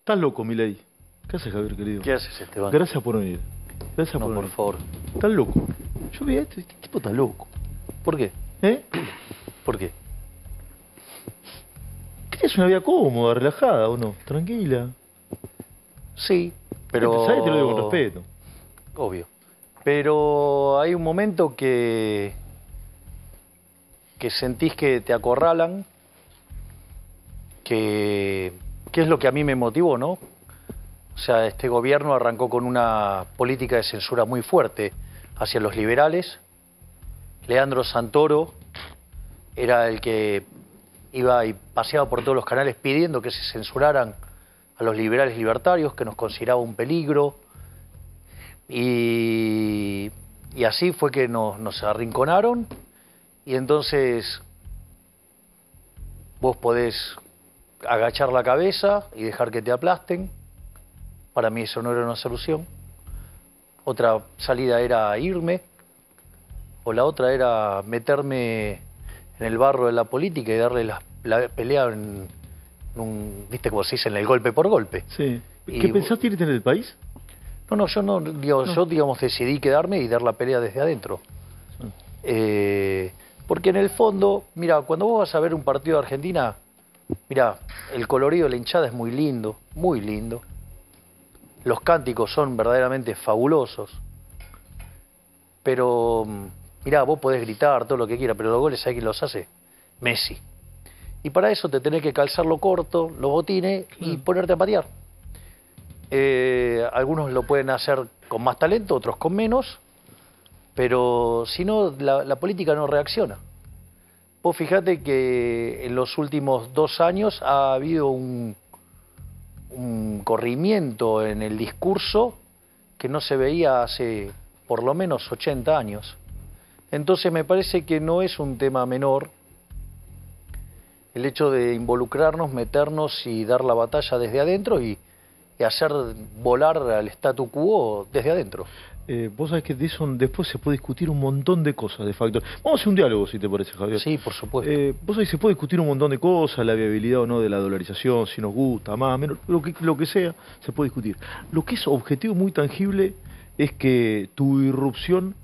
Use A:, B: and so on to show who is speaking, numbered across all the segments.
A: Estás loco, Milei. ¿Qué haces, Javier, querido?
B: ¿Qué haces, Esteban?
A: Gracias por venir. Gracias
B: No,
A: por
B: por
A: venir.
B: favor.
A: Estás loco. Yo vi a este, este tipo está loco.
B: ¿Por qué?
A: ¿Eh?
B: ¿Por qué?
A: Querías una vida cómoda, relajada, ¿o no? Tranquila.
B: Sí, pero...
A: ¿Sabes? Te lo digo con respeto.
B: Obvio. Pero hay un momento que... que sentís que te acorralan, que... que es lo que a mí me motivó, ¿no? O sea, este gobierno arrancó con una política de censura muy fuerte hacia los liberales. Leandro Santoro era el que iba y paseaba por todos los canales pidiendo que se censuraran a los liberales libertarios, que nos consideraba un peligro. Y, así fue que nos arrinconaron. Y entonces vos podés agachar la cabeza y dejar que te aplasten. Para mí eso no era una solución. Otra salida era irme, o la otra era meterme en el barro de la política y darle la, la pelea en, en un, viste como se dice, en el golpe por golpe.
A: Sí.
B: Y
A: ¿Qué
B: vos-
A: pensaste irte en el país?
B: No, no, yo no, digo, yo digamos decidí quedarme y dar la pelea desde adentro. Eh, porque en el fondo, mira, cuando vos vas a ver un partido de Argentina, mira, el colorido de la hinchada es muy lindo, muy lindo. Los cánticos son verdaderamente fabulosos. Pero, mm, mira, vos podés gritar todo lo que quieras, pero los goles hay quien los hace. Messi. Y para eso te tenés que calzar lo corto, los botines y ponerte a patear. Eh, algunos lo pueden hacer con más talento, otros con menos, pero si no, la, la política no reacciona. Vos fijate que en los últimos dos años ha habido un, un corrimiento en el discurso que no se veía hace por lo menos 80 años. Entonces me parece que no es un tema menor el hecho de involucrarnos, meternos y dar la batalla desde adentro y, y hacer volar al statu quo desde adentro.
A: Eh, vos sabés que de eso después se puede discutir un montón de cosas, de facto. Vamos a hacer un diálogo, si te parece, Javier.
B: Sí, por supuesto.
A: Eh, vos sabés, se puede discutir un montón de cosas, la viabilidad o no de la dolarización, si nos gusta, más, menos, lo que, lo que sea, se puede discutir. Lo que es objetivo muy tangible es que tu irrupción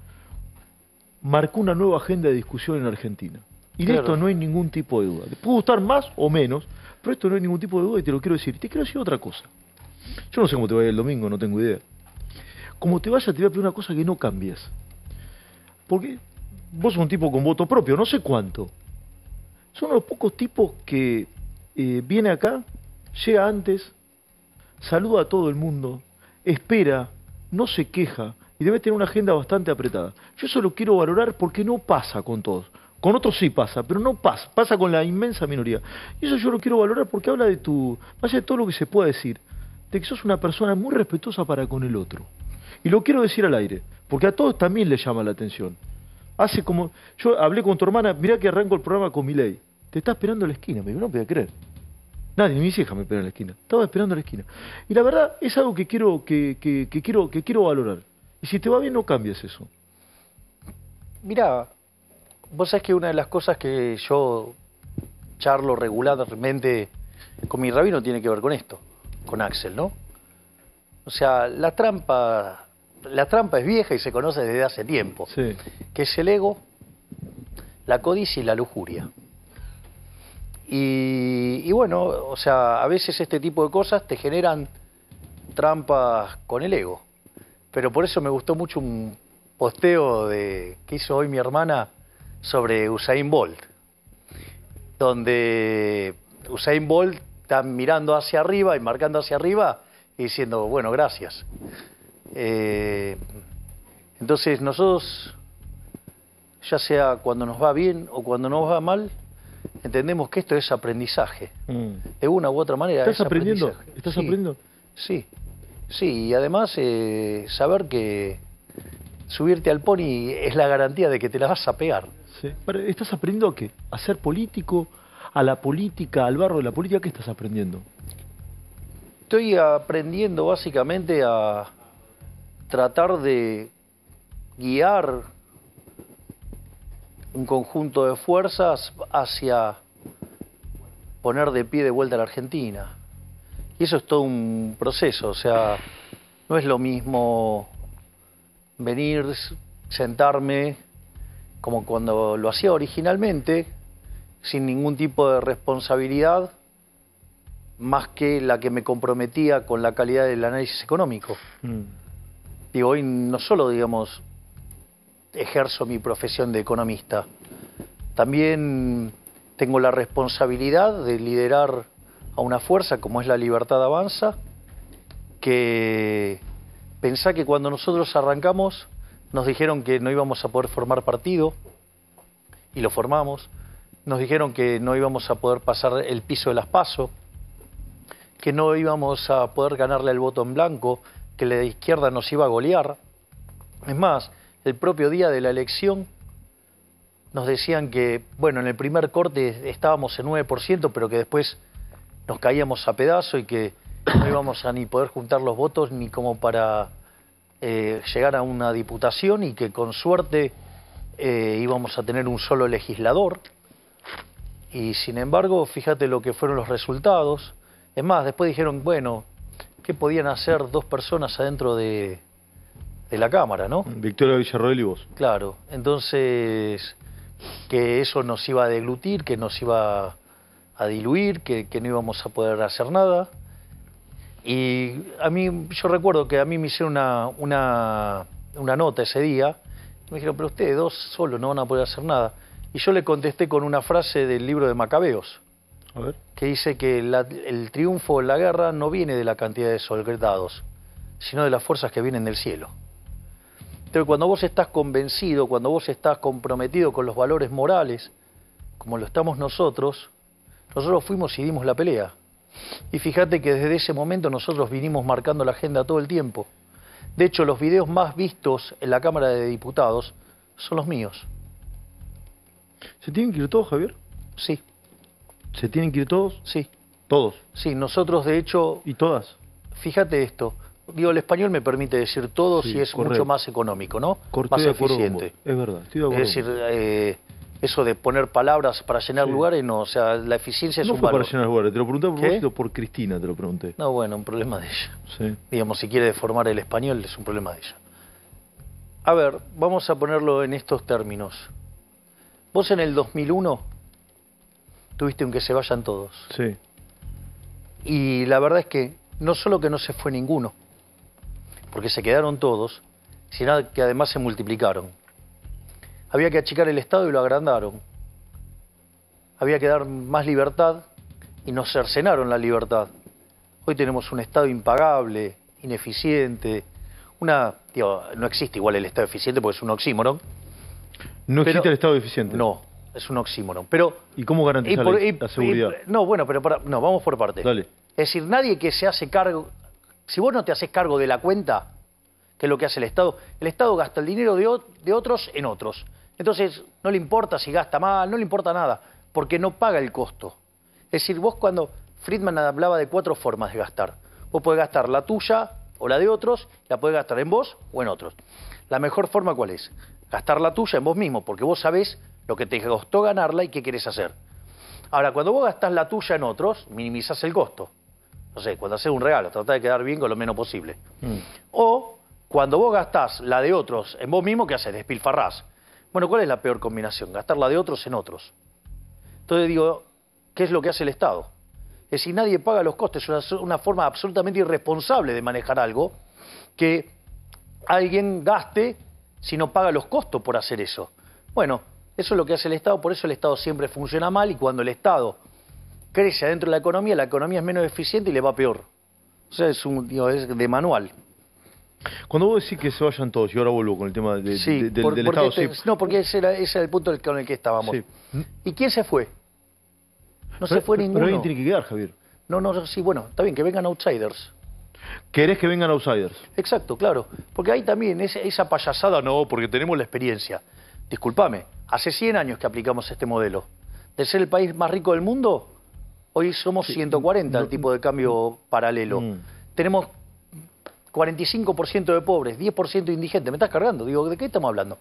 A: marcó una nueva agenda de discusión en Argentina. Y de esto no hay ningún tipo de duda. Te puede gustar más o menos, pero esto no hay ningún tipo de duda y te lo quiero decir. Te quiero decir otra cosa. Yo no sé cómo te va a ir el domingo, no tengo idea. Como te vaya, te voy a pedir una cosa que no cambies. Porque vos sos un tipo con voto propio, no sé cuánto. Son los pocos tipos que eh, viene acá, llega antes, saluda a todo el mundo, espera, no se queja y debe tener una agenda bastante apretada. Yo eso lo quiero valorar porque no pasa con todos. Con otros sí pasa, pero no pasa, pasa con la inmensa minoría. Y eso yo lo quiero valorar porque habla de tu, más de todo lo que se pueda decir, de que sos una persona muy respetuosa para con el otro. Y lo quiero decir al aire, porque a todos también les llama la atención. Hace como, yo hablé con tu hermana, mirá que arranco el programa con mi ley. Te está esperando en la esquina, me dijo, no podía creer. Nadie, ni mis hijas me esperan en la esquina. Estaba esperando en la esquina. Y la verdad es algo que quiero, que, que, que quiero, que quiero valorar. Y si te va bien, no cambies eso.
B: Mira, vos sabés que una de las cosas que yo charlo regularmente con mi rabino tiene que ver con esto, con Axel, ¿no? O sea, la trampa, la trampa es vieja y se conoce desde hace tiempo,
A: Sí.
B: que es el ego, la codicia y la lujuria. Y, y bueno, o sea, a veces este tipo de cosas te generan trampas con el ego. Pero por eso me gustó mucho un posteo de, que hizo hoy mi hermana sobre Usain Bolt, donde Usain Bolt está mirando hacia arriba y marcando hacia arriba y diciendo, bueno, gracias. Eh, entonces nosotros, ya sea cuando nos va bien o cuando nos va mal, entendemos que esto es aprendizaje.
A: Mm.
B: De una u otra manera.
A: ¿Estás
B: es
A: aprendiendo? ¿Estás
B: Sí,
A: aprendiendo?
B: Sí, sí, y además eh, saber que subirte al pony es la garantía de que te la vas a pegar.
A: Sí. Pero, ¿Estás aprendiendo a qué? ¿A ser político? ¿A la política? ¿Al barro de la política? ¿Qué estás aprendiendo?
B: Estoy aprendiendo básicamente a tratar de guiar un conjunto de fuerzas hacia poner de pie de vuelta a la Argentina. Y eso es todo un proceso, o sea, no es lo mismo venir, sentarme, como cuando lo hacía originalmente, sin ningún tipo de responsabilidad, más que la que me comprometía con la calidad del análisis económico.
A: Mm.
B: Digo, hoy no solo, digamos, ejerzo mi profesión de economista, también tengo la responsabilidad de liderar a una fuerza como es la Libertad Avanza, que pensá que cuando nosotros arrancamos nos dijeron que no íbamos a poder formar partido, y lo formamos, nos dijeron que no íbamos a poder pasar el piso de las PASO, que no íbamos a poder ganarle el voto en blanco, que la izquierda nos iba a golear. Es más, el propio día de la elección nos decían que, bueno, en el primer corte estábamos en 9%, pero que después nos caíamos a pedazo y que no íbamos a ni poder juntar los votos ni como para eh, llegar a una diputación y que con suerte eh, íbamos a tener un solo legislador. Y sin embargo, fíjate lo que fueron los resultados. Es más, después dijeron, bueno, ¿qué podían hacer dos personas adentro de, de la Cámara, no?
A: Victoria Villarroel y vos.
B: Claro, entonces que eso nos iba a deglutir, que nos iba a diluir, que, que no íbamos a poder hacer nada. Y a mí, yo recuerdo que a mí me hicieron una, una, una nota ese día, y me dijeron, pero ustedes dos solos no van a poder hacer nada. Y yo le contesté con una frase del libro de Macabeos,
A: A ver.
B: que dice que la- el triunfo en la guerra no viene de la cantidad de soldados, sino de las fuerzas que vienen del cielo. Entonces, cuando vos estás convencido, cuando vos estás comprometido con los valores morales, como lo estamos nosotros, nosotros fuimos y dimos la pelea. Y fíjate que desde ese momento nosotros vinimos marcando la agenda todo el tiempo. De hecho, los videos más vistos en la Cámara de Diputados son los míos.
A: ¿Se tienen que ir todos, Javier?
B: Sí,
A: ¿Se tienen que ir todos?
B: sí,
A: Todos.
B: sí. Nosotros, de hecho,
A: ¿Y todas?
B: Fíjate esto. Digo, el español me permite decir todo
A: Sí,
B: si es
A: correcto.
B: mucho más económico, ¿no?
A: Corté
B: más eficiente.
A: Es verdad, estoy de acuerdo.
B: Es decir, eh, eso de poner palabras para llenar
A: Sí.
B: lugares, no. O sea, la eficiencia es
A: no
B: un
A: fue
B: valor.
A: para llenar lugares, te lo pregunté
B: ¿Qué?
A: propósito por Cristina, te lo pregunté.
B: No, bueno, un problema de ella.
A: Sí.
B: Digamos, si quiere deformar el español, es un problema de ella. A ver, vamos a ponerlo en estos términos. Vos en el 2001 tuviste un que se vayan todos.
A: Sí.
B: Y la verdad es que no solo que no se fue ninguno, porque se quedaron todos, sino que además se multiplicaron. Había que achicar el Estado y lo agrandaron. Había que dar más libertad y nos cercenaron la libertad. Hoy tenemos un Estado impagable, ineficiente, una, digo, no existe igual el Estado eficiente porque es un oxímoron.
A: No
B: Pero-
A: existe el Estado eficiente.
B: No, es un oxímoron. Pero
A: ¿Y cómo
B: y
A: garantizar
B: por-
A: la,
B: y-
A: la seguridad?
B: y- no, bueno, pero para, no, vamos por partes.
A: Dale.
B: Es decir, nadie que se hace cargo, si vos no te haces cargo de la cuenta, que es lo que hace el Estado, el Estado gasta el dinero de, de otros en otros. Entonces, no le importa si gasta mal, no le importa nada, porque no paga el costo. Es decir, vos cuando Friedman hablaba de cuatro formas de gastar, vos podés gastar la tuya o la de otros, la podés gastar en vos o en otros. La mejor forma, ¿cuál es? Gastar la tuya en vos mismo, porque vos sabés lo que te costó ganarla y qué querés hacer. Ahora, cuando vos gastás la tuya en otros, minimizás el costo. No sé, cuando haces un regalo, tratá de quedar bien con lo menos posible.
A: Mm.
B: O cuando vos gastás la de otros en vos mismo, ¿qué haces? Despilfarrás. Bueno, ¿cuál es la peor combinación? Gastar la de otros en otros. Entonces digo, ¿qué es lo que hace el Estado? Es decir, nadie paga los costes, es una, una forma absolutamente irresponsable de manejar algo que alguien gaste si no paga los costos por hacer eso. Bueno, eso es lo que hace el Estado, por eso el Estado siempre funciona mal y cuando el Estado crece adentro de la economía, la economía es menos eficiente y le va peor. O sea, es, un, digo, es de manual.
A: Cuando vos decís que se vayan todos, y ahora vuelvo con el tema de-
B: Sí,
A: de- del,
B: por-
A: del Estado,
B: este-
A: sí.
B: no, porque ese era, ese era el punto con el que estábamos.
A: Sí.
B: ¿Y quién se fue? No se
A: Pero-
B: fue
A: pero
B: ninguno.
A: alguien tiene que quedar, Javier.
B: No, no, sí, bueno, está bien, que vengan outsiders.
A: ¿Querés que vengan outsiders?
B: Exacto, claro. Porque ahí también esa, esa payasada, no, porque tenemos la experiencia. Discúlpame, hace 100 años que aplicamos este modelo. De ser el país más rico del mundo, hoy somos 140 el tipo de cambio paralelo.
A: Mm.
B: Tenemos 45% de pobres, 10% de indigentes. Me estás cargando. Digo, ¿de qué estamos hablando?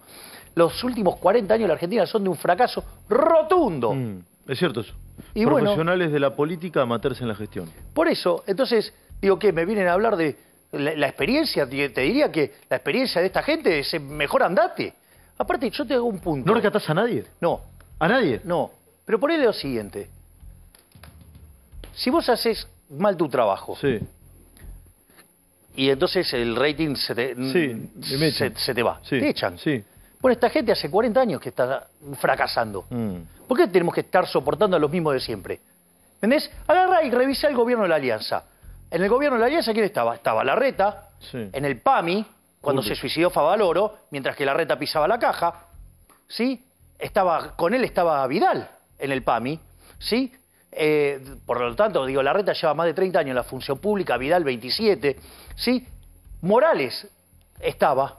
B: Los últimos 40 años de la Argentina son de un fracaso rotundo.
A: Mm, Es cierto eso.
B: Y bueno,
A: Profesionales de la política a meterse en la gestión.
B: por eso, entonces, digo que me vienen a hablar de la, la experiencia, te diría que la experiencia de esta gente es mejor andate. Aparte, yo te hago un punto.
A: ¿No rescatás a nadie?
B: No,
A: ¿A nadie?
B: no. Pero ponele lo siguiente. Si vos haces mal tu trabajo
A: Sí.
B: y entonces el rating se te,
A: Sí, me
B: se,
A: echan.
B: se te va,
A: Sí,
B: te echan.
A: sí.
B: Bueno, esta gente hace 40 años que está fracasando.
A: Mm.
B: ¿Por qué tenemos que estar soportando a los mismos de siempre? ¿Entendés? Agarra y revisa el gobierno de la Alianza. En el gobierno de la Alianza, ¿quién estaba? Estaba Larreta,
A: Sí.
B: en el PAMI, cuando se suicidó Favaloro, mientras que Larreta pisaba la caja, ¿sí? Estaba, con él estaba Vidal en el PAMI, ¿sí? Eh, por lo tanto, digo, Larreta lleva más de 30 años en la función pública, Vidal 27, ¿sí? Morales estaba,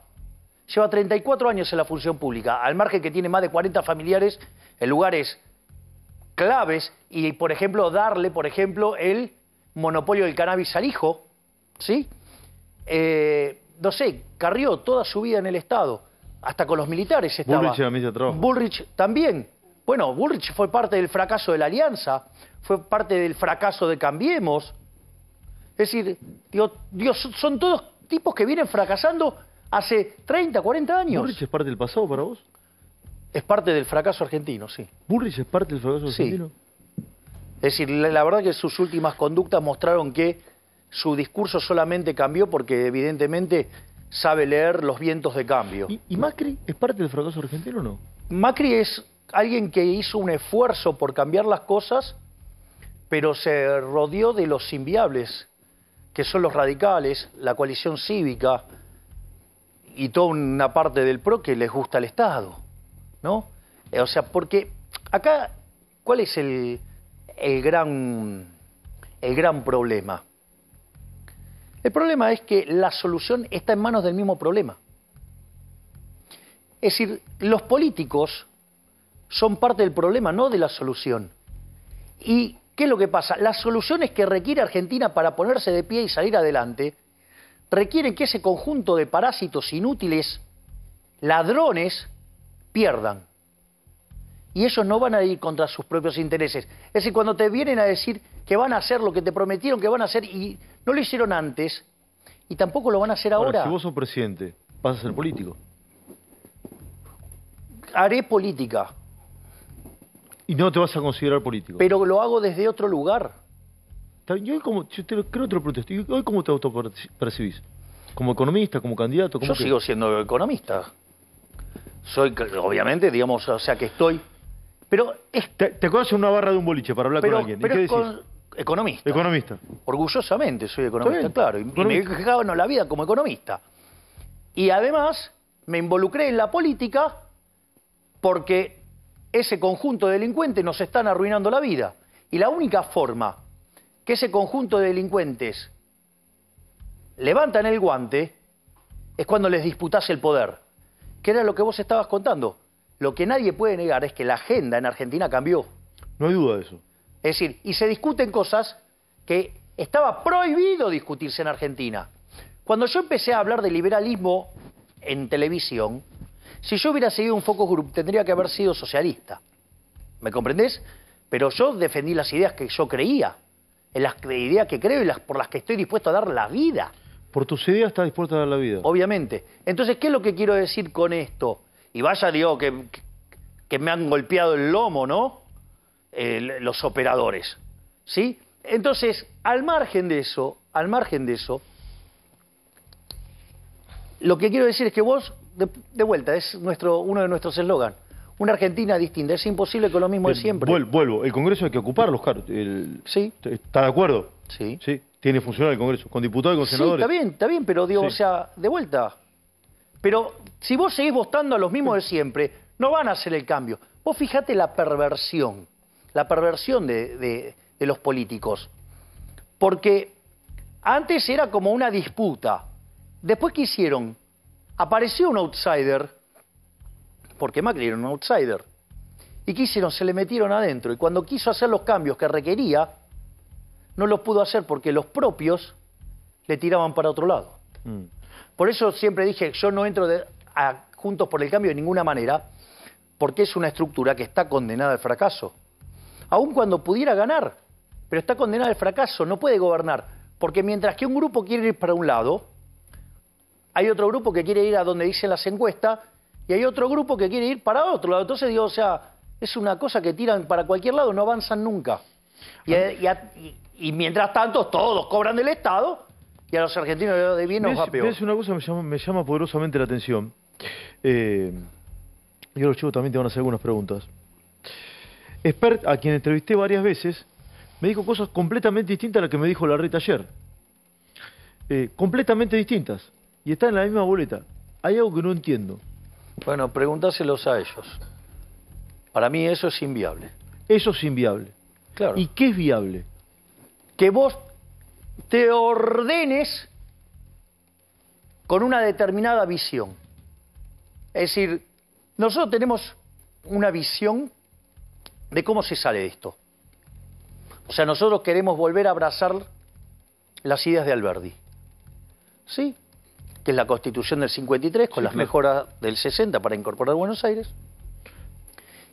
B: lleva 34 años en la función pública, al margen que tiene más de 40 familiares en lugares claves y, por ejemplo, darle, por ejemplo, el monopolio del cannabis al hijo, ¿sí? Eh, no sé, Carrió toda su vida en el Estado, hasta con los militares estaba.
A: Bullrich era ministro de Trabajo.
B: Bullrich también. Bueno, Bullrich fue parte del fracaso de la Alianza, fue parte del fracaso de Cambiemos. Es decir, digo, Dios, son todos tipos que vienen fracasando hace 30, 40 años.
A: ¿Bullrich es parte del pasado para vos?
B: Es parte del fracaso argentino, sí.
A: ¿Bullrich es parte del fracaso
B: Sí.
A: argentino?
B: Es decir, la, la verdad que sus últimas conductas mostraron que su discurso solamente cambió porque evidentemente sabe leer los vientos de cambio.
A: ¿Y, y Macri es parte del fracaso argentino o no?
B: Macri es alguien que hizo un esfuerzo por cambiar las cosas, pero se rodeó de los inviables, que son los radicales, la coalición cívica y toda una parte del PRO que les gusta el Estado, ¿no? Eh, O sea, porque acá, ¿cuál es el, el gran, el gran problema? El problema es que la solución está en manos del mismo problema. Es decir, los políticos son parte del problema, no de la solución. ¿Y qué es lo que pasa? Las soluciones que requiere Argentina para ponerse de pie y salir adelante requieren que ese conjunto de parásitos inútiles, ladrones, pierdan. Y ellos no van a ir contra sus propios intereses. Es decir, cuando te vienen a decir que van a hacer lo que te prometieron que van a hacer y no lo hicieron antes, y tampoco lo van a hacer ahora,
A: si vos sos presidente, vas a ser político.
B: haré política,
A: Y no te vas a considerar político.
B: pero lo hago desde otro lugar.
A: Está bien, ¿y hoy cómo, yo te lo, creo que te lo ¿y hoy cómo te autopercibís? ¿Como economista, como candidato? ¿Cómo
B: Yo
A: que-
B: sigo siendo economista. Soy, obviamente, digamos, o sea que estoy. Pero es,
A: Te, te conoces en una barra de un boliche para hablar
B: pero,
A: con alguien. ¿Y
B: pero
A: qué
B: es
A: decís?
B: con- economista.
A: Economista.
B: Orgullosamente soy economista,
A: bien.
B: claro. Y, y me
A: Economista.
B: gano la vida como economista. Y además me involucré en la política porque ese conjunto de delincuentes nos están arruinando la vida. Y la única forma que ese conjunto de delincuentes levantan el guante es cuando les disputás el poder. Que era lo que vos estabas contando. Lo que nadie puede negar es que la agenda en Argentina cambió.
A: No hay duda de eso.
B: Es decir, y se discuten cosas que estaba prohibido discutirse en Argentina. Cuando yo empecé a hablar de liberalismo en televisión, si yo hubiera seguido un focus group tendría que haber sido socialista. ¿Me comprendés? Pero yo defendí las ideas que yo creía, en las ideas que creo y las por las que estoy dispuesto a dar la vida,
A: Por tus ideas estás dispuesto a dar la vida.
B: obviamente. Entonces, ¿qué es lo que quiero decir con esto? Y vaya, digo, que, que me han golpeado el lomo, ¿no? Eh, los operadores. ¿Sí? Entonces, al margen de eso, al margen de eso, lo que quiero decir es que vos, de, de vuelta, es nuestro, uno de nuestros eslogan, una Argentina distinta. Es imposible con lo mismo de
A: Eh,
B: siempre.
A: vuel- vuelvo. El Congreso hay que ocuparlos, claro. El-
B: Sí,
A: ¿Está de acuerdo?
B: sí.
A: Sí. Tiene funcionar el Congreso. Con diputados y con
B: Sí,
A: senadores.
B: está bien, está bien, pero digo,
A: Sí.
B: o sea, de vuelta. Pero si vos seguís votando a los mismos de siempre, no van a hacer el cambio. Vos fijate la perversión, la perversión de, los políticos. Porque antes era como una disputa. Después, ¿qué hicieron? Apareció un outsider, porque Macri era un outsider. ¿Y qué hicieron? Se le metieron adentro. Y cuando quiso hacer los cambios que requería, no los pudo hacer porque los propios le tiraban para otro lado.
A: Mm.
B: Por eso siempre dije, yo no entro de- a Juntos por el Cambio de ninguna manera, porque es una estructura que está condenada al fracaso. aun cuando pudiera ganar, pero está condenado al fracaso, no puede gobernar, porque mientras que un grupo quiere ir para un lado, hay otro grupo que quiere ir a donde dicen las encuestas y hay otro grupo que quiere ir para otro lado. Entonces digo, o sea, es una cosa que tiran para cualquier lado, no avanzan nunca. Y, y, y, y mientras tanto todos cobran del Estado y a los argentinos de bien nos va peor.
A: una cosa me llama, me llama poderosamente la atención. Eh, y los chicos también te van a hacer algunas preguntas. Expert, a quien entrevisté varias veces, me dijo cosas completamente distintas a las que me dijo la Rita ayer. Eh, completamente distintas. Y están en la misma boleta. Hay algo que no entiendo.
B: Bueno, pregúntaselos a ellos. Para mí eso es inviable.
A: Eso es inviable.
B: Claro.
A: ¿Y qué es viable?
B: Que vos te ordenes con una determinada visión. Es decir, nosotros tenemos una visión de cómo se sale de esto. O sea, nosotros queremos volver a abrazar las ideas de Alberdi. ¿Sí? Que es la constitución del 53 con
A: Sí,
B: las
A: claro.
B: mejoras del 60 para incorporar Buenos Aires.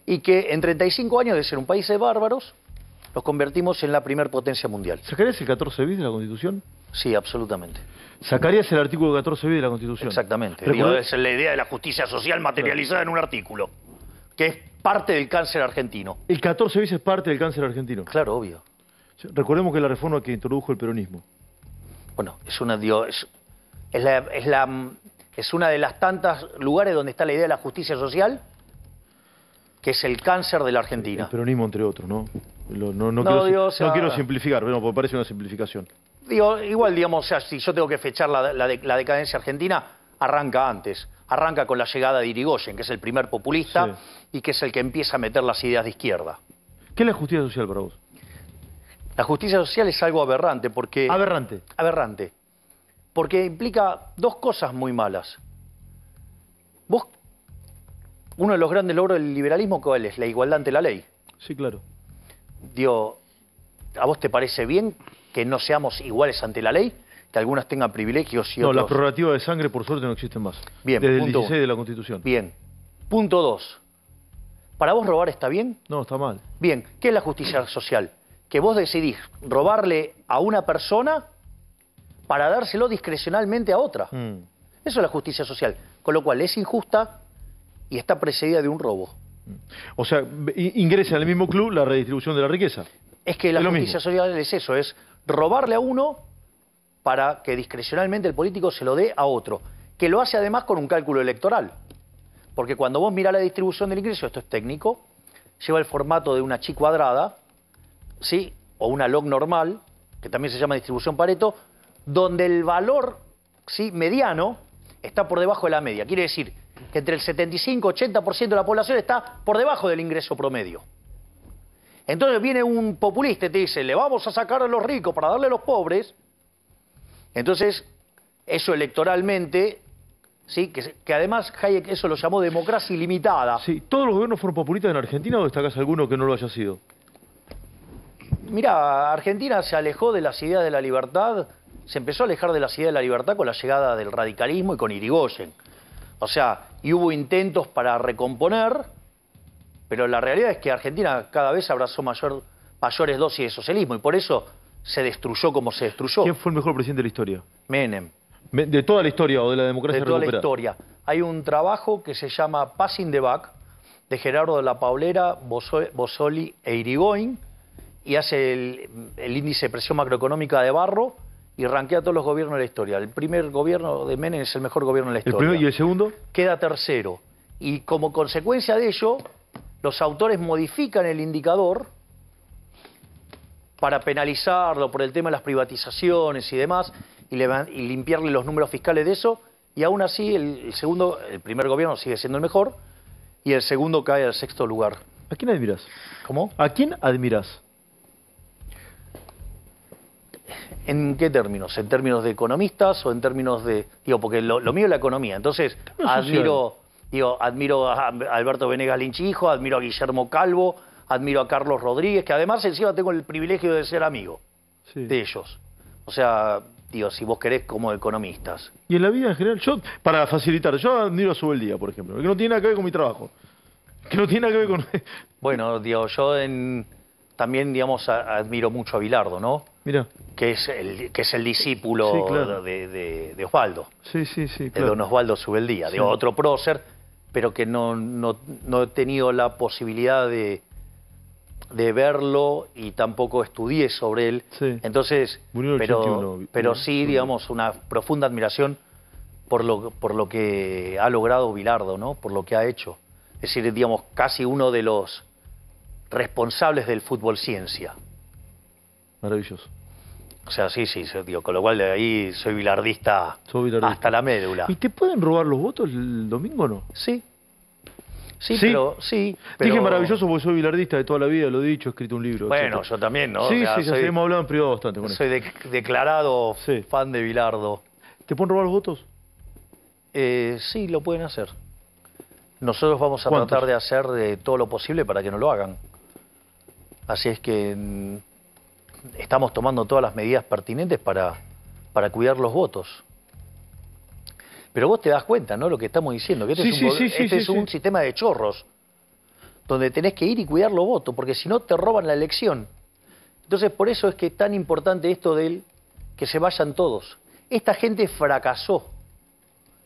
B: Y que en 35 años de ser un país de bárbaros, los convertimos en la primer potencia mundial.
A: ¿Sacarías el 14 bis de la Constitución?
B: Sí, absolutamente.
A: ¿Sacarías el artículo 14 bis de la Constitución?
B: Exactamente. Digo, es la idea de la justicia social materializada en un artículo, que es parte del cáncer argentino.
A: El 14 bis es parte del cáncer argentino.
B: Claro, obvio.
A: Recordemos que la reforma que introdujo el peronismo.
B: Bueno, es una digo, es, es la, es la es una de las tantas lugares donde está la idea de la justicia social, que es el cáncer de la Argentina.
A: El peronismo, entre otros, ¿no? Lo- no, no
B: No,
A: quiero,
B: digo,
A: no
B: o sea-
A: quiero simplificar, pero porque parece una simplificación.
B: Digo, igual, digamos, o sea, si yo tengo que fechar la, la de- la decadencia argentina, arranca antes. Arranca con la llegada de Irigoyen, que es el primer populista y que es el que empieza a meter las ideas de izquierda.
A: ¿Qué es la justicia social para vos?
B: La justicia social es algo aberrante porque...
A: Aberrante.
B: aberrante. Porque implica dos cosas muy malas. Vos, uno de los grandes logros del liberalismo, ¿cuál es? La igualdad ante la ley.
A: Sí, claro.
B: Digo, ¿a vos te parece bien que no seamos iguales ante la ley? Que algunas tengan privilegios y
A: No,
B: otros...
A: prerrogativas de sangre, por suerte, no existen más.
B: Bien,
A: Desde el
B: punto
A: 16
B: uno.
A: de la Constitución.
B: Bien. Punto dos. ¿Para vos robar está bien?
A: No, está mal.
B: Bien, ¿qué es la justicia social? Que vos decidís robarle a una persona para dárselo discrecionalmente a otra.
A: Mm.
B: Eso es la justicia social. Con lo cual es injusta y está precedida de un robo.
A: O sea, ingresa en el mismo club la redistribución de la riqueza.
B: Es que la
A: Es
B: justicia social es eso, es robarle a uno para que discrecionalmente el político se lo dé a otro, que lo hace además con un cálculo electoral. Porque cuando vos mirás la distribución del ingreso, esto es técnico, lleva el formato de una chi cuadrada, ¿sí? o una log normal, que también se llama distribución Pareto, donde el valor ¿sí? mediano está por debajo de la media. Quiere decir que entre el 75 y 80% de la población está por debajo del ingreso promedio. Entonces viene un populista y te dice, le vamos a sacar a los ricos para darle a los pobres. Entonces, eso electoralmente, ¿sí? que, que además Hayek eso lo llamó democracia ilimitada.
A: Sí, ¿todos los gobiernos fueron populistas en Argentina o destacás alguno que no lo haya sido?
B: Mira, Argentina se alejó de las ideas de la libertad, se empezó a alejar de las ideas de la libertad con la llegada del radicalismo y con Irigoyen. O sea, y hubo intentos para recomponer, pero la realidad es que Argentina cada vez abrazó mayor, mayores dosis de socialismo y por eso se destruyó como se destruyó.
A: ¿Quién fue el mejor presidente de la historia?
B: Menem.
A: Me- ¿De toda la historia o de la democracia
B: de toda la historia. Hay un trabajo que se llama Passing the Back de Gerardo de la Paulera, Boso- Bosoli e Irigoyen y hace el, el índice de presión macroeconómica de Barro y rankea a todos los gobiernos de la historia. El primer gobierno de Menem es el mejor gobierno de la
A: ¿El
B: historia.
A: primero y el segundo?
B: Queda tercero. Y como consecuencia de ello, los autores modifican el indicador para penalizarlo por el tema de las privatizaciones y demás, y, le van- y limpiarle los números fiscales de eso, y aún así el, el segundo, el primer gobierno sigue siendo el mejor, y el segundo cae al sexto lugar.
A: ¿A quién admiras?
B: ¿Cómo?
A: ¿A quién admiras?
B: ¿En qué términos? ¿En términos de economistas o en términos de...? Digo, porque lo, lo mío es la economía. Entonces, admiro, digo, admiro a Alberto Venegas Linchijo, admiro a Guillermo Calvo, admiro a Carlos Rodríguez, que además encima tengo el privilegio de ser amigo
A: Sí.
B: de ellos. O sea, digo, si vos querés como economistas.
A: Y en la vida en general, yo, para facilitar, yo admiro a Subeldía, por ejemplo, que no tiene nada que ver con mi trabajo. Que no tiene nada que ver con...
B: Bueno, digo, yo en... también, digamos, a- admiro mucho a Bilardo, ¿no?
A: Mira,
B: Que es el, que es el discípulo
A: Sí, claro.
B: de, de- de Osvaldo,
A: sí, sí, sí,
B: de
A: claro.
B: don Osvaldo Subeldía,
A: Sí.
B: de otro prócer, pero que no, no, no he tenido la posibilidad de, de verlo y tampoco estudié sobre él.
A: Sí.
B: Entonces,
A: Murió
B: pero,
A: 81,
B: pero sí, digamos, una profunda admiración por lo, por lo que ha logrado Bilardo, ¿no? Por lo que ha hecho. Es decir, digamos, casi uno de los responsables del fútbol ciencia.
A: Maravilloso.
B: O sea, sí, sí, digo, con lo cual de ahí soy bilardista, hasta la médula.
A: ¿Y te pueden robar los votos el domingo o no?
B: Sí. Sí,
A: ¿Sí?
B: pero sí. Pero...
A: Dije maravilloso porque soy bilardista de toda la vida, lo he dicho, he escrito un libro.
B: Bueno,
A: etcétera.
B: yo también, ¿no?
A: Sí,
B: O sea,
A: sí,
B: soy,
A: hemos hablado en privado bastante con
B: soy de- declarado
A: Sí.
B: fan de Bilardo.
A: ¿Te pueden robar los votos?
B: Eh, sí, lo pueden hacer. Nosotros vamos a
A: ¿Cuántos?
B: tratar de hacer de todo lo posible para que no lo hagan. Así es que mm, estamos tomando todas las medidas pertinentes para, para cuidar los votos. Pero vos te das cuenta, ¿no? Lo que estamos diciendo, que este
A: Sí,
B: es, un, go-
A: sí, sí,
B: este es un sistema de chorros, donde tenés que ir y cuidar los votos, porque si no te roban la elección. Entonces, por eso es que es tan importante esto del que se vayan todos. Esta gente fracasó,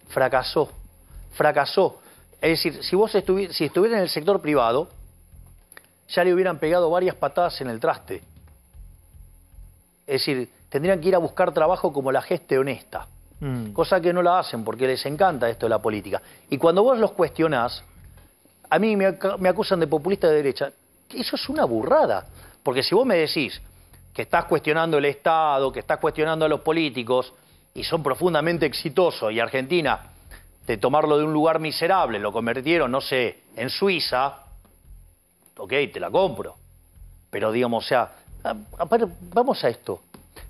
B: fracasó, fracasó. Es decir, si vos estuvi- si estuviera en el sector privado, ya le hubieran pegado varias patadas en el traste. Es decir, tendrían que ir a buscar trabajo como la gente honesta,
A: Mm.
B: cosa que no la hacen porque les encanta esto de la política. Y cuando vos los cuestionás, a mí me, me acusan de populista de derecha. Eso es una burrada. Porque si vos me decís que estás cuestionando el Estado, que estás cuestionando a los políticos, y son profundamente exitosos, y Argentina, de tomarlo de un lugar miserable, lo convirtieron, no sé, en Suiza, ok, te la compro. Pero digamos, o sea, a- aparte, vamos a esto.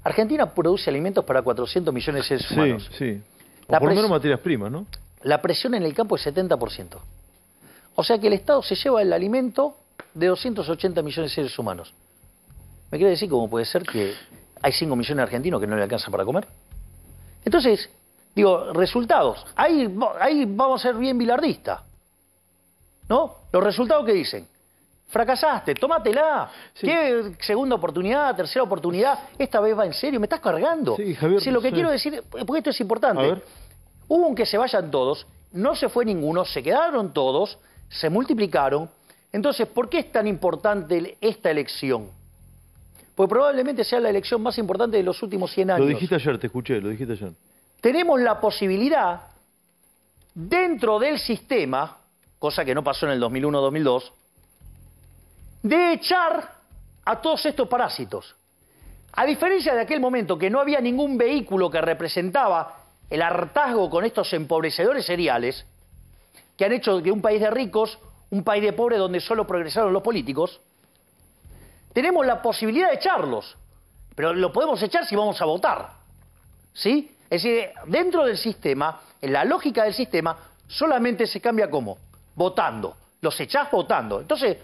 B: Argentina produce alimentos para 400 millones de seres
A: Sí,
B: humanos.
A: sí. O
B: La
A: por lo menos materias primas, ¿no?
B: La presión en el campo es 70%. O sea que el Estado se lleva el alimento de 280 millones de seres humanos. ¿Me quiere decir cómo puede ser que hay 5 millones de argentinos que no le alcanzan para comer? Entonces, digo, resultados. Ahí, ahí vamos a ser bien bilardistas. ¿No? Los resultados que dicen. Fracasaste, tómatela.
A: Sí.
B: ¿Qué segunda oportunidad, tercera oportunidad? Esta vez va en serio, me estás cargando.
A: Sí, Javier,
B: Sí, lo que
A: sí.
B: quiero decir, porque esto es importante. Hubo un que se vayan todos, no se fue ninguno, se quedaron todos, se multiplicaron. Entonces, ¿por qué es tan importante esta elección? Pues probablemente sea la elección más importante de los últimos 100 años.
A: Lo dijiste ayer, te escuché, lo dijiste ayer.
B: Tenemos la posibilidad, dentro del sistema, cosa que no pasó en el 2001-2002, de echar a todos estos parásitos. A diferencia de aquel momento que no había ningún vehículo que representaba el hartazgo con estos empobrecedores seriales, que han hecho que un país de ricos, un país de pobres donde solo progresaron los políticos, tenemos la posibilidad de echarlos, pero lo podemos echar si vamos a votar. ¿Sí? Es decir, dentro del sistema, en la lógica del sistema, solamente se cambia cómo? Votando. Los echás votando. Entonces,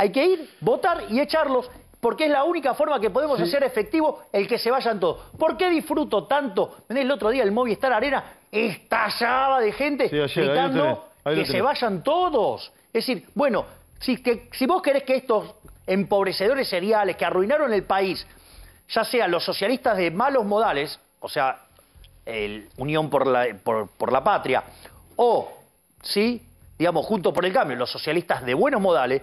B: hay que ir, votar y echarlos, porque es la única forma que podemos
A: Sí.
B: hacer efectivo el que se vayan todos. ¿Por qué disfruto tanto? El otro día el Movistar Arena estallaba de gente
A: Sí, ayer,
B: gritando
A: ahí
B: que se vayan todos. Es decir, bueno, si, que- si vos querés que estos empobrecedores seriales que arruinaron el país, ya sean los socialistas de malos modales, o sea, el Unión por la, por, por la Patria, o, sí, digamos, junto por el cambio, los socialistas de buenos modales,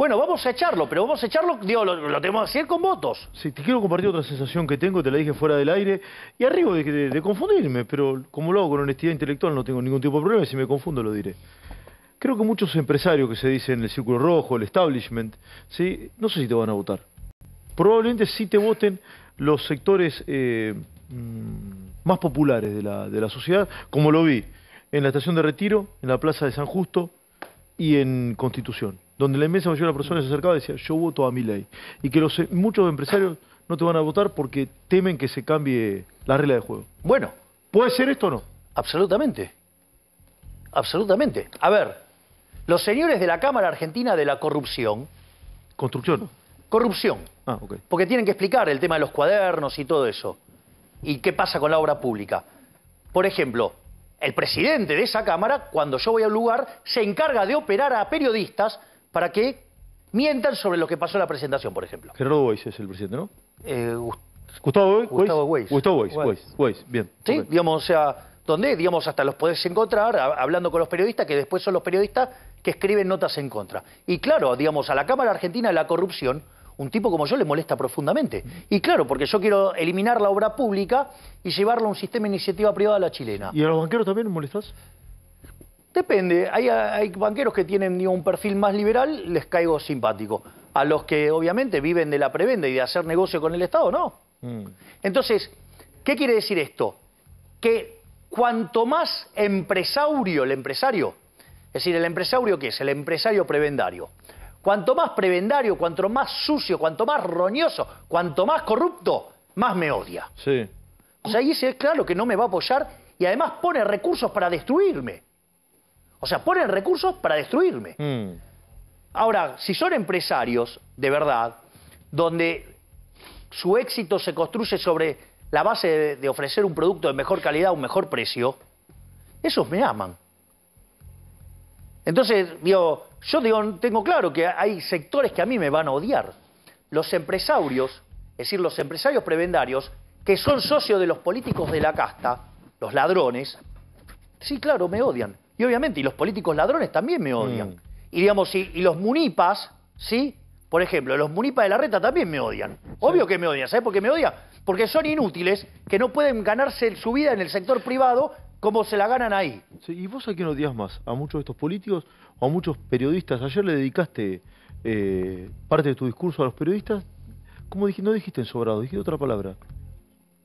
B: bueno, vamos a echarlo, pero vamos a echarlo, digo, lo, tenemos que hacer con votos.
A: Sí, te quiero compartir otra sensación que tengo, te la dije fuera del aire, y arriba de, de- de confundirme, pero como lo hago con honestidad intelectual no tengo ningún tipo de problema, si me confundo lo diré. Creo que muchos empresarios que se dicen el círculo rojo, el establishment, ¿sí? no sé si te van a votar. Probablemente sí te voten los sectores eh, mm, más populares de la, de la sociedad, como lo vi en la estación de retiro, en la plaza de San Justo y en Constitución, donde la inmensa mayoría de las personas se acercaba y decía, yo voto a mi ley. Y que los, muchos empresarios no te van a votar porque temen que se cambie la regla de juego.
B: Bueno,
A: ¿Puede ser esto o no?
B: absolutamente. Absolutamente. A ver, los señores de la Cámara Argentina de la Corrupción,
A: Construcción.
B: corrupción,
A: Ah, ok.
B: porque tienen que explicar el tema de los cuadernos y todo eso. ¿Y qué pasa con la obra pública? Por ejemplo, el presidente de esa Cámara, cuando yo voy a un lugar, se encarga de operar a periodistas para que mientan sobre lo que pasó en la presentación, por ejemplo.
A: Gerardo Weiss es el presidente, ¿no?
B: Eh, Gust-
A: Gustavo Weiss.
B: Gustavo Weiss.
A: Gustavo Weiss,
B: Weiss.
A: Weiss, Weiss, bien.
B: ¿Sí? Digamos, o sea, donde, digamos, hasta los podés encontrar a- hablando con los periodistas, que después son los periodistas que escriben notas en contra. Y claro, digamos, a la Cámara Argentina de la Corrupción, un tipo como yo le molesta profundamente. Y claro, porque yo quiero eliminar la obra pública y llevarla a un sistema de iniciativa privada a la chilena.
A: ¿Y a los banqueros también molestás?
B: Depende, hay, hay banqueros que tienen digo, un perfil más liberal, les caigo simpático. A los que obviamente viven de la prebenda y de hacer negocio con el Estado, no.
A: Mm.
B: Entonces, ¿qué quiere decir esto? Que cuanto más empresario el empresario, es decir, el empresario ¿qué es? El empresario prebendario. Cuanto más prebendario, cuanto más sucio, cuanto más roñoso, cuanto más corrupto, más me odia.
A: Sí.
B: O sea, ahí es claro que no me va a apoyar y además pone recursos para destruirme. O sea, pone recursos para destruirme.
A: Mm.
B: Ahora, si son empresarios, de verdad, donde su éxito se construye sobre la base de, de ofrecer un producto de mejor calidad a un mejor precio, esos me aman. Entonces, digo, yo digo, tengo claro que hay sectores que a mí me van a odiar. Los empresarios, es decir, los empresarios prebendarios, que son socios de los políticos de la casta, los ladrones, sí, claro, me odian. Y obviamente, y los políticos ladrones también me odian.
A: Mm.
B: Y digamos, y, y los munipas, ¿sí? Por ejemplo, los munipas de la reta también me odian. Obvio que me odian. ¿Sabes por qué me odian? Porque son inútiles, que no pueden ganarse su vida en el sector privado como se la ganan ahí.
A: Sí, ¿Y vos a quién odias más? ¿A muchos de estos políticos o a muchos periodistas? Ayer le dedicaste eh, parte de tu discurso a los periodistas. ¿Cómo dijiste? No dijiste ensobrado, dijiste otra palabra.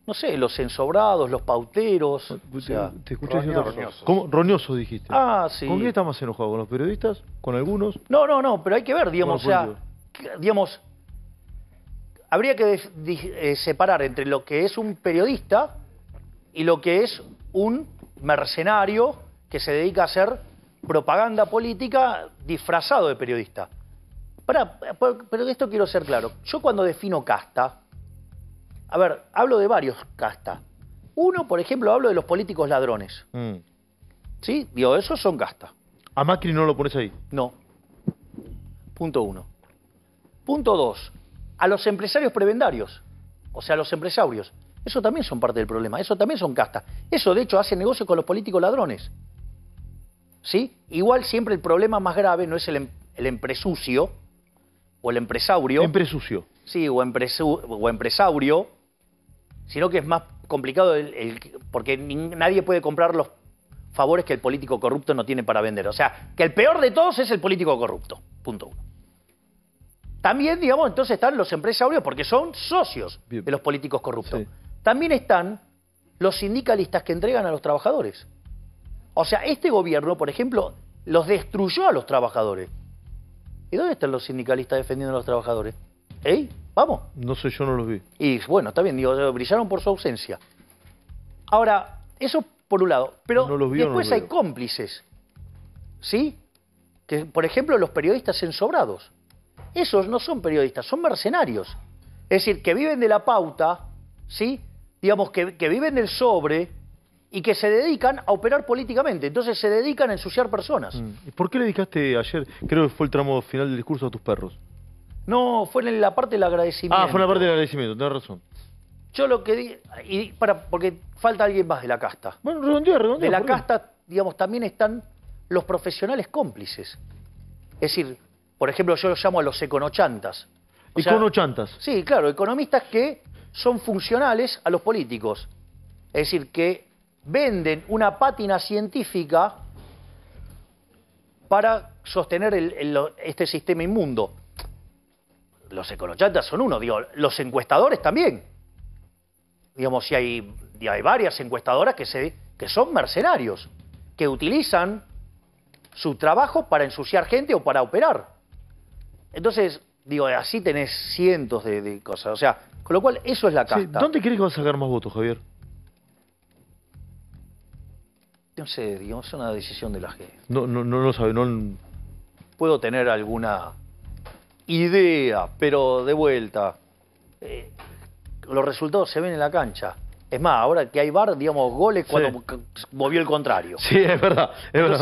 B: No sé, los ensobrados, los pauteros. o
A: Te-
B: sea,
A: te escuché
C: roñosos.
A: ¿Cómo? Roñosos dijiste.
B: Ah, sí.
A: ¿Con quién estás más enojado? ¿Con los periodistas? ¿Con algunos?
B: No, no, no, pero hay que ver, digamos, o sea, digamos, habría que eh, separar entre lo que es un periodista y lo que es un mercenario que se dedica a hacer propaganda política disfrazado de periodista. Pará, por- pero de esto quiero ser claro. Yo cuando defino casta, a ver, hablo de varios castas. Uno, por ejemplo, hablo de los políticos ladrones.
A: Mm.
B: ¿Sí? Digo, esos son castas.
A: A Macri no lo pones ahí.
B: No. Punto uno. Punto dos. A los empresarios prebendarios, o sea, a los empresarios. Eso también son parte del problema. Eso también son castas. Eso, de hecho, hace negocio con los políticos ladrones. ¿Sí? Igual siempre el problema más grave no es el, em- el empresucio o el empresaurio.
A: Siempre sucio.
B: Sí, o, empresu- o empresaurio, sino que es más complicado el- el- porque nadie puede comprar los favores que el político corrupto no tiene para vender. O sea, que el peor de todos es el político corrupto. Punto uno. También, digamos, entonces están los empresarios porque son socios de los políticos corruptos.
A: Sí.
B: También están los sindicalistas que entregan a los trabajadores. O sea, este gobierno, por ejemplo, los destruyó a los trabajadores. ¿Y dónde están los sindicalistas defendiendo a los trabajadores? ¿Eh? Vamos.
A: No sé, yo no los vi.
B: Y bueno, está bien, digo, brillaron por su ausencia. Ahora, eso por un lado. Pero
A: No los vi o no
B: después
A: los
B: hay
A: veo.
B: cómplices. ¿Sí? Que, por ejemplo, los periodistas ensobrados. Esos no son periodistas, son mercenarios. Es decir, que viven de la pauta, ¿sí? Digamos, que, que viven del sobre y que se dedican a operar políticamente. Entonces se dedican a ensuciar personas.
A: Mm. ¿Y ¿Por qué le dedicaste ayer, creo que fue el tramo final del discurso a tus perros?
B: No, fue en la parte del agradecimiento.
A: Ah, fue una parte del agradecimiento, tenés razón.
B: Yo lo que di, y para, porque falta alguien más de la casta.
A: Bueno, redondea, redondea.
B: De la casta, digamos, también están los profesionales cómplices. Es decir, por ejemplo, yo los llamo a los econochantas. O sea,
A: Iconochantas.
B: Sí, claro, economistas que son funcionales a los políticos. Es decir, que venden una pátina científica para sostener el- el- este sistema inmundo. Los econochantas son uno, digo, los encuestadores también. Digamos, si hay, varias encuestadoras que, se, que son mercenarios, que utilizan su trabajo para ensuciar gente o para operar. Entonces, digo, así tenés cientos de, de cosas. O sea, con lo cual, eso es la
A: Sí,
B: casta.
A: ¿Dónde crees que vas a sacar más votos, Javier?
B: No sé, digamos, es una decisión de la gente.
A: No, no, no lo sabe, no...
B: Puedo tener alguna idea, pero de vuelta, eh, los resultados se ven en la cancha. Es más, ahora que hay VAR, digamos, goles cuando movió el contrario.
A: Sí, es verdad, es verdad,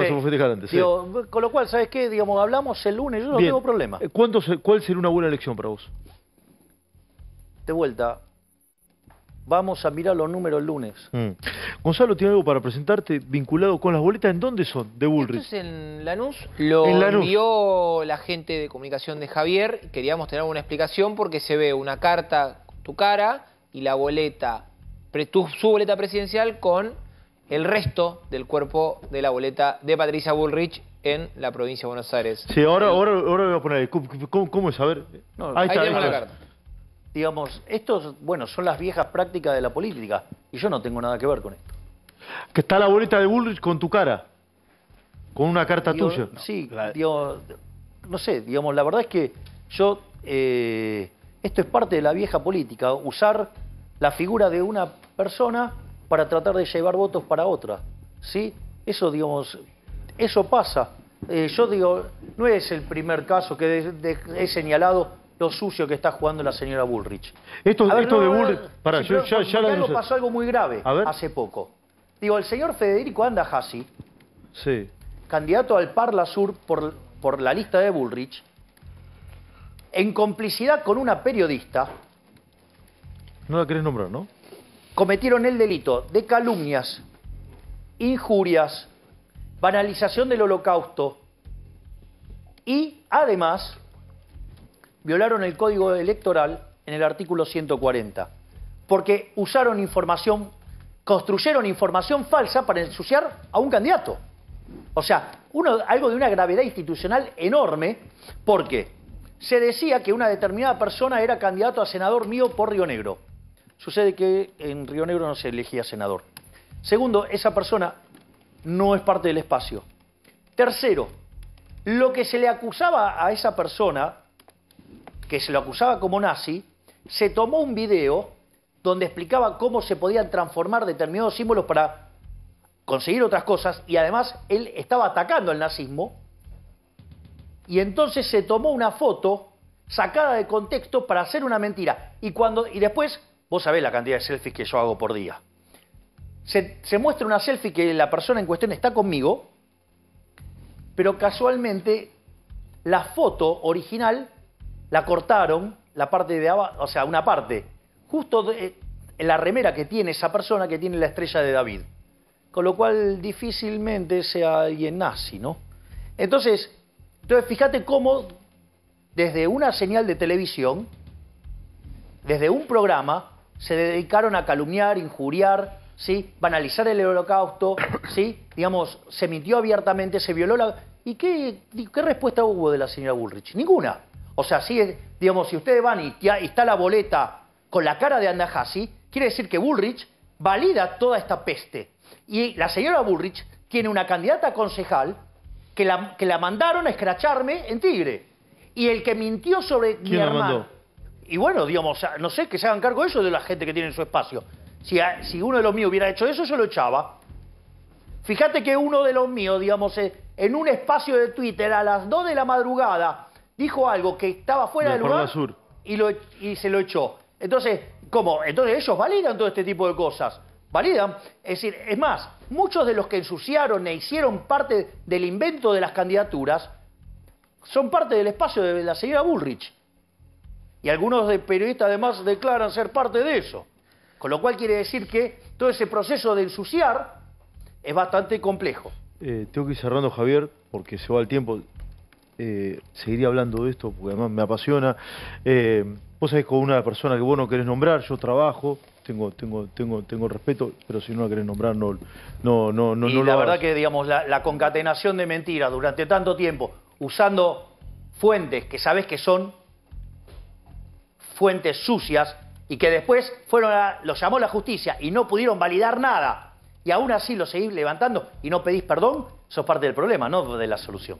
B: Con lo cual, ¿sabes qué? Digamos, hablamos el lunes, yo no tengo problema.
A: Eh, ¿Cuál sería una buena elección para vos?
B: De vuelta, Vamos a mirar los números el lunes. Mm.
A: Gonzalo, tiene algo para presentarte vinculado con las boletas. ¿En dónde son? De Bullrich.
C: Esto es en Lanús. Lo envió la gente de comunicación de Javier. Queríamos tener una explicación porque se ve una carta, tu cara, y la boleta, su boleta presidencial con el resto del cuerpo de la boleta de Patricia Bullrich en la provincia de Buenos Aires.
A: Sí, ahora, ahora, ahora voy a poner. ¿Cómo, es? A ver.
B: ahí, está, tenemos la carta digamos, estos, bueno, son las viejas prácticas de la política y yo no tengo nada que ver con esto.
A: Que está la boleta de Bullrich con tu cara, con una carta tuya.
B: Sí, digo, no sé, digamos, la verdad es que yo, eh, esto es parte de la vieja política, usar la figura de una persona para tratar de llevar votos para otra, ¿sí? Eso, digamos, eso pasa. Eh, yo digo, no es el primer caso que he señalado lo sucio que está jugando la señora Bullrich.
A: Esto, esto de Bullrich... Para,
B: yo, ya, ya pasó algo muy grave hace poco. Digo, el señor Federico Andajasi, sí. candidato al Parla Sur por, por la lista de Bullrich, en complicidad con una periodista...
A: No la querés nombrar, ¿no?
B: Cometieron el delito de calumnias, injurias, banalización del holocausto y, además, violaron el código electoral en el artículo 140, porque usaron información, construyeron información falsa para ensuciar a un candidato. O sea, uno, algo de una gravedad institucional enorme, porque se decía que una determinada persona era candidato a senador mío por Río Negro. Sucede que en Río Negro no se elegía senador. Segundo, esa persona no es parte del espacio. Tercero, lo que se le acusaba a esa persona que se lo acusaba como nazi, se tomó un video donde explicaba cómo se podían transformar determinados símbolos para conseguir otras cosas y además él estaba atacando al nazismo. Y entonces se tomó una foto sacada de contexto para hacer una mentira. Y cuando y después vos sabés la cantidad de selfies que yo hago por día. Se, se muestra una selfie que la persona en cuestión está conmigo pero casualmente la foto original la cortaron, la parte de abajo, o sea, una parte, justo en la remera que tiene esa persona que tiene la estrella de David. Con lo cual difícilmente sea alguien nazi, ¿no? Entonces, entonces fíjate cómo desde una señal de televisión, desde un programa, se dedicaron a calumniar, injuriar, ¿sí? banalizar el holocausto, ¿sí? digamos, se mintió abiertamente, se violó la... ¿Y qué, qué respuesta hubo de la señora Bullrich? Ninguna. O sea, si, digamos, si ustedes van y, está la boleta con la cara de Andajasi, quiere decir que Bullrich valida toda esta peste. Y la señora Bullrich tiene una candidata concejal que la, que la mandaron a escracharme en Tigre. Y el que mintió sobre mi hermano. Y bueno, digamos, no sé, que se hagan cargo de eso de la gente que tiene en su espacio. Si, si uno de los míos hubiera hecho eso, yo lo echaba. Fíjate que uno de los míos, digamos, eh, en un espacio de Twitter a las 2 de la madrugada, dijo algo que estaba fuera del lugar Y, lo, y se lo echó. Entonces, ¿cómo? Entonces ellos validan todo este tipo de cosas. Validan. Es decir, es más, muchos de los que ensuciaron e hicieron parte del invento de las candidaturas son parte del espacio de la señora Bullrich. Y algunos de periodistas además declaran ser parte de eso. Con lo cual quiere decir que todo ese proceso de ensuciar es bastante complejo.
A: Eh, tengo que ir cerrando, Javier, porque se va el tiempo eh, seguiría hablando de esto porque además me apasiona. Eh, vos sabés con una persona que vos no querés nombrar, yo trabajo, tengo, tengo, tengo, tengo respeto, pero si no la querés nombrar, no, no, no, no.
B: Y la verdad que digamos la, concatenación de mentiras durante tanto tiempo, usando fuentes que sabés que son fuentes sucias y que después fueron a, los llamó la justicia y no pudieron validar nada y aún así lo seguís levantando y no pedís perdón, eso es parte del problema, no de la solución.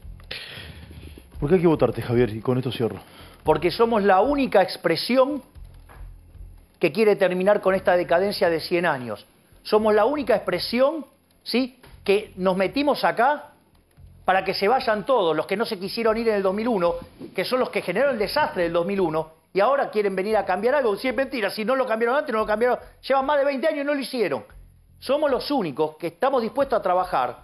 A: ¿Por qué hay que votarte, Javier? Y con esto cierro.
B: Porque somos la única expresión que quiere terminar con esta decadencia de 100 años. Somos la única expresión, ¿sí?, que nos metimos acá para que se vayan todos, los que no se quisieron ir en el 2001, que son los que generaron el desastre del 2001, y ahora quieren venir a cambiar algo. Si es mentira, si no lo cambiaron antes, no lo cambiaron. Llevan más de 20 años y no lo hicieron. Somos los únicos que estamos dispuestos a trabajar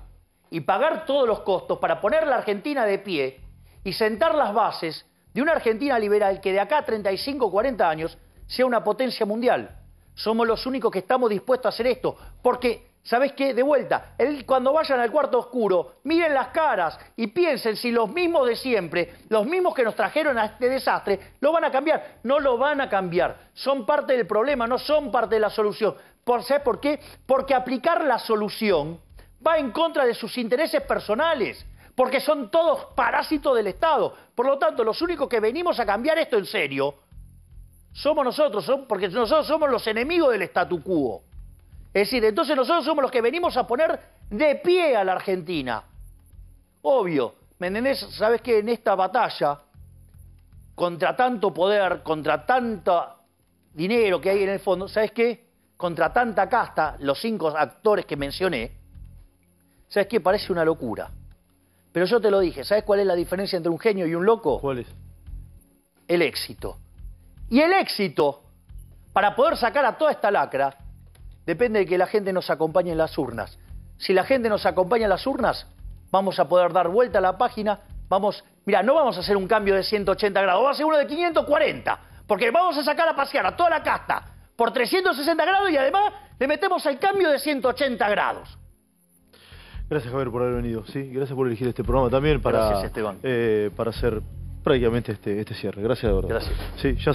B: y pagar todos los costos para poner la Argentina de pie y sentar las bases de una Argentina liberal que de acá a 35 o 40 años sea una potencia mundial. Somos los únicos que estamos dispuestos a hacer esto, porque ¿Sabes qué? De vuelta, cuando vayan al cuarto oscuro, miren las caras y piensen si los mismos de siempre, los mismos que nos trajeron a este desastre, lo van a cambiar. No lo van a cambiar. Son parte del problema, no son parte de la solución. ¿Por, ¿Sabes por qué? Porque aplicar la solución va en contra de sus intereses personales. Porque son todos parásitos del Estado. Por lo tanto, los únicos que venimos a cambiar esto en serio somos nosotros, porque nosotros somos los enemigos del statu quo. Es decir, entonces nosotros somos los que venimos a poner de pie a la Argentina. Obvio, ¿me entendés? ¿Sabes que en esta batalla, contra tanto poder, contra tanto dinero que hay en el fondo, ¿sabes qué? Contra tanta casta, los cinco actores que mencioné, ¿sabes qué? Parece una locura. Pero yo te lo dije, ¿sabes cuál es la diferencia entre un genio y un loco?
A: ¿Cuál es?
B: El éxito. Y el éxito, para poder sacar a toda esta lacra, depende de que la gente nos acompañe en las urnas. Si la gente nos acompaña en las urnas, vamos a poder dar vuelta a la página, vamos, mira, no vamos a hacer un cambio de 180 grados, vamos a hacer uno de 540, porque vamos a sacar a pasear a toda la casta por 360 grados y además le metemos el cambio de 180 grados.
A: Gracias Javier por haber venido, sí, gracias por elegir este programa también para,
B: gracias.
A: Eh, para hacer prácticamente este, este cierre. Gracias de verdad.
B: Gracias.
A: Sí, ya